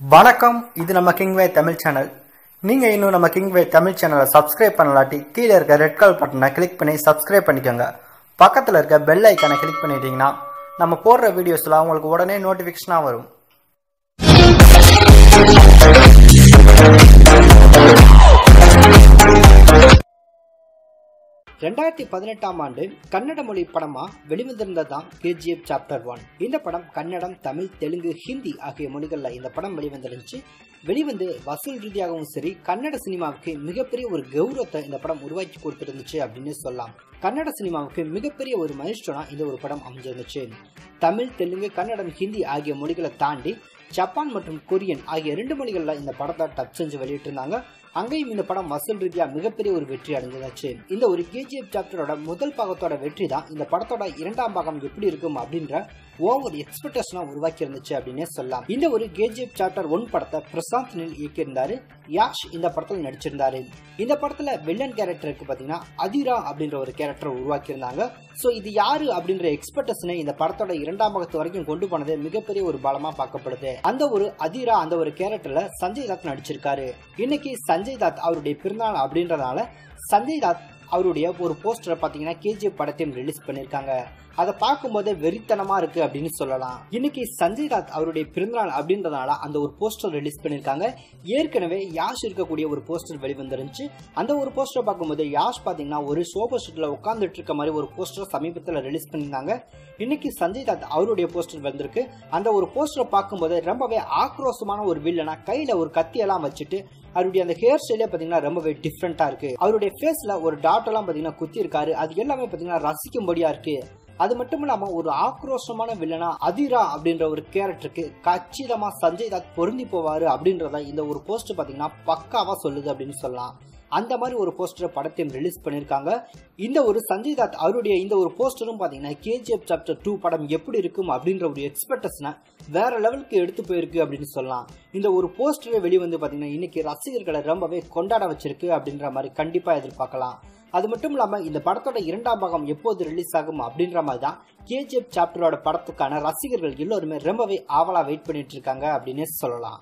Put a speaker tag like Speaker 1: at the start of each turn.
Speaker 1: வணக்கம் இது நம்ம கிங்வே தமிழ் சேனல் நீங்கள் இன்னும் நம்ம கிங்வே தமிழ் சேனலை சப்ஸ்கிரைப் பண்ணலாட்டி கீழே இருக்க ரெட் கலர் பட்டனை கிளிக் பண்ணி சப்ஸ்கிரைப் பண்ணிக்கோங்க. பக்கத்தில் இருக்க பெல் ஐக்கானை கிளிக் பண்ணிட்டீங்கன்னா நம்ம போடுற வீடியோஸ்லாம் உங்களுக்கு உடனே நோட்டிஃபிகேஷனாக வரும். ரெண்டாயிரத்தி பதினெட்டாம் ஆண்டு கன்னட மொழி படமா வெளிவந்திருந்ததுதான் கேஜிஎஃப் சாப்டர் ஒன். இந்த படம் கன்னடம் தமிழ் தெலுங்கு ஹிந்தி ஆகிய மொழிகள்ல இந்த படம் வெளிவந்திருந்துச்சு. வெளிவந்து வசூல் ரீதியாகவும் சரி கன்னட சினிமாவுக்கு மிகப்பெரிய ஒரு கௌரவத்தை இந்த படம் உருவாக்கி கொடுத்துருந்துச்சு அப்படின்னு சொல்லலாம். கன்னட சினிமாவுக்கு மிகப்பெரிய ஒரு மைல்ஸ்டோனா இந்த ஒரு படம் அமைஞ்சிருந்துச்சு. தமிழ் தெலுங்கு கன்னடம் ஹிந்தி ஆகிய மொழிகளை தாண்டி ஜப்பான் மற்றும் கொரியன் ஆகிய ரெண்டு மொழிகளில் இந்த படத்தை டப் செஞ்சு வெளியிட்டிருந்தாங்க. அங்கேயும் இந்த படம் வசூல் ரீதியாக மிகப்பெரிய ஒரு வெற்றி அடைஞ்சதாச்சு இந்த ஒரு கேஜிஎஃப் சாப்டரோட முதல் பாகத்தோட வெற்றி தான் இந்த படத்தோட இரண்டாம் பாகம் எப்படி இருக்கும் அப்படின்ற ஓவர் எக்ஸ்பெக்டேஷனாக உருவாக்கி இருந்துச்சு அப்படின்னே சொல்லலாம். இந்த ஒரு கேஜிஎஃப் சாப்டர் ஒன் படத்தை பிரசாந்த் நில் இயக்கியிருந்தாரு. யாஷ் இந்த படத்தில் நடிச்சிருந்தாரு. இந்த படத்துல வில்லன் கேரக்டருக்கு பாத்தீங்கன்னா அதிரா அப்படின்ற ஒரு கேரக்டர் உருவாக்கி இருந்தாங்க ஸோ இது யாரு அப்படின்ற எக்ஸ்பெக்டேஷனை இந்த படத்தோட இரண்டாம் பக்கத்து வரைக்கும் கொண்டு போனது மிகப்பெரிய ஒரு பலமா பார்க்கப்படுது. அந்த ஒரு அதிரா அந்த ஒரு கேரக்டர்ல சஞ்சய் தத் நடிச்சிருக்காரு. இன்னைக்கு சஞ்சய் தத் அவருடைய பிறந்தநாள் அப்படின்றதால சஞ்சய் தத் அவருடைய ஒரு போஸ்டரை பார்த்தீங்கன்னா கேஜிஎஃப் படத்தையும் ரிலீஸ் பண்ணியிருக்காங்க அதை பார்க்கும்போது வெறித்தனமாக இருக்குது அப்படின்னு சொல்லலாம். இன்னைக்கு சஞ்சய் ராத் அவருடைய பிறந்தநாள் அப்படின்றதுனால அந்த ஒரு போஸ்டர் ரிலீஸ் பண்ணியிருக்காங்க ஏற்கனவே யாஷ் இருக்கக்கூடிய ஒரு போஸ்டர் வெளிவந்துருந்துச்சு. அந்த ஒரு போஸ்டரை பார்க்கும்போது யாஷ் பார்த்தீங்கன்னா ஒரு சோபா ஷீட்டில் உட்காந்துட்டு இருக்க மாதிரி ஒரு போஸ்டர் சமீபத்தில் ரிலீஸ் பண்ணியிருந்தாங்க. இன்னைக்கு சஞ்சய் அவருடைய போஸ்டர் வந்திருக்கு. அந்த ஒரு போஸ்டரை பார்க்கும்போது ரொம்பவே ஆக்ரோஷமான ஒரு வில்லனா கையில் ஒரு கத்தியெல்லாம் வச்சுட்டு அவருடைய அந்த ஹேர் ஸ்டைலே பார்த்தீங்கன்னா ரொம்பவே டிஃப்ரெண்ட்டாக இருக்குது அவருடைய ஃபேஸில் ஒரு டாட்டெல்லாம் பார்த்தீங்கன்னா குத்தி இருக்காரு அது எல்லாமே பார்த்தீங்கன்னா ரசிக்கும்படியாக இருக்குது அது மட்டும் இல்லாம ஒரு ஆக்ரோஷமான வில்லனா அதிரா அப்படின்ற ஒரு கேரக்டருக்கு கச்சிதமா சஞ்சய் தத் பொருந்தி போவாரு அப்படின்றத இந்த ஒரு போஸ்ட் பாத்தீங்கன்னா பக்காவா சொல்லுது அப்படின்னு சொல்லலாம். அந்த மாதிரி ஒரு போஸ்டர் படத்தையும் ரிலீஸ் பண்ணியிருக்காங்க. இந்த ஒரு சஞ்சய் தத் அவருடைய இந்த ஒரு போஸ்டரும் பார்த்தீங்கன்னா கேஜிஎஃப் சாப்டர் டூ படம் எப்படி இருக்கும் அப்படின்ற ஒரு எக்ஸ்பெக்டேஷனை வேற லெவலுக்கு எடுத்து போயிருக்கு அப்படின்னு சொல்லலாம். இந்த ஒரு போஸ்டரை வெளிவந்து பார்த்தீங்கன்னா இன்னைக்கு ரசிகர்களை ரொம்பவே கொண்டாட வச்சிருக்கு அப்படின்ற மாதிரி கண்டிப்பாக எதிர்பார்க்கலாம். அது மட்டும் இல்லாமல் இந்த படத்தோட இரண்டாம் பாகம் எப்போது ரிலீஸ் ஆகும் அப்படின்ற மாதிரி தான் கேஜிஎஃப் சாப்டரோட படத்துக்கான ரசிகர்கள் எல்லோருமே ரொம்பவே ஆவலாக வெயிட் பண்ணிட்டு இருக்காங்க அப்படின்னு சொல்லலாம்.